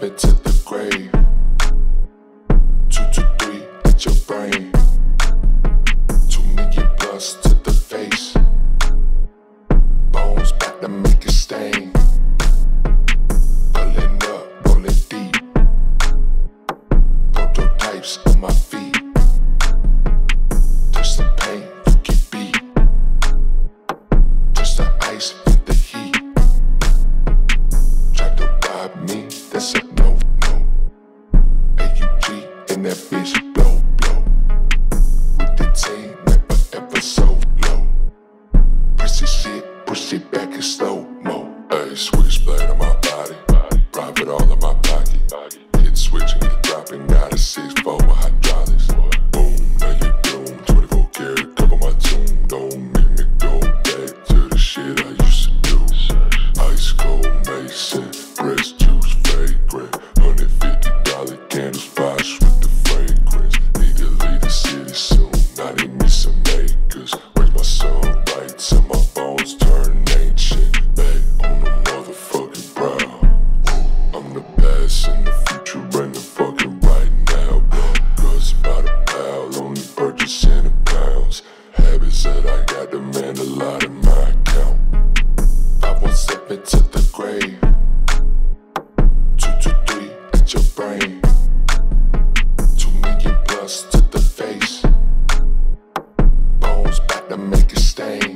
Rap it to the grave. Two to three at your brain. Two million plus to the face. Bones back to make a stain. Pulling up, rolling deep. Prototypes on my feet. Touch the pain, you get beat. Touch the ice, feel the heat. Try to rob me, that's a and bitch blow, blow. With the team, never ever so low. Press it shit, push it back in slow mo. Ayy, switchblade on my body, private all in my pocket. Hit switching, get dropping, got a six phones turn ain't shit back on the motherfucking prowl. I'm the past and the future and the fucking right now, bro. Cause by the pile, only purchasing the pounds. Habits that I got demand a lot in my account. I will step into the grave. Two, two, three at your brain. Two million plus to the face. Bones back to make a stain.